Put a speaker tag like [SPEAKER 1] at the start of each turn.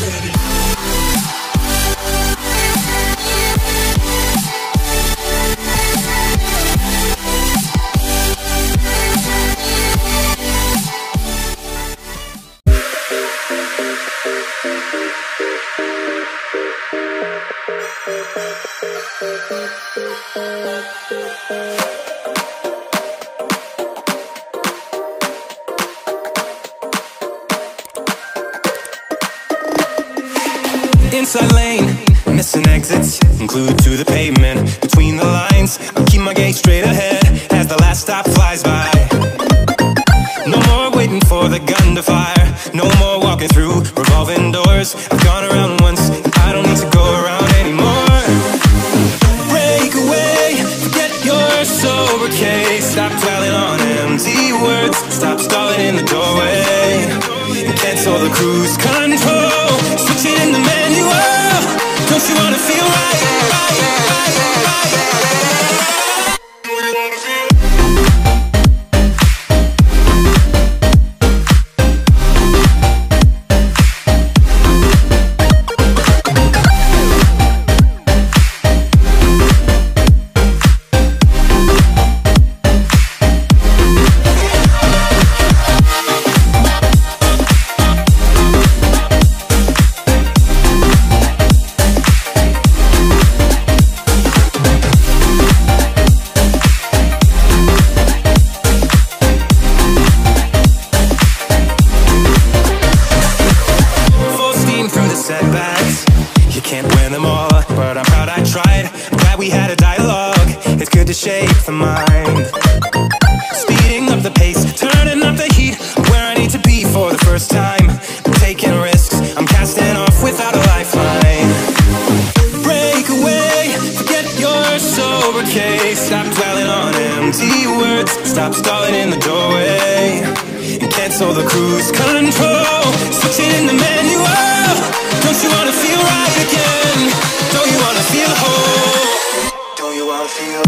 [SPEAKER 1] Inside missing exits, glued to the pavement. Between the lines, I keep my gaze straight ahead as the last stop flies by. No more waiting for the gun to fire. No more walking through revolving doors. I've gone around once, and I don't need to go around anymore. Break away, forget your sober case. Stop dwelling on empty words. Stop stalling in the doorway. And cancel the cruise control. We had a dialogue. It's good to shape the mind. Speeding up the pace, turning up the heat. Where I need to be for the first time. Taking risks, I'm casting off without a lifeline. Break away, forget your sober case. Stop dwelling on empty words. Stop stalling in the doorway. And cancel the cruise control. Switch it in the manual. Don't you wanna feel right again? Don't you wanna feel whole? Don't you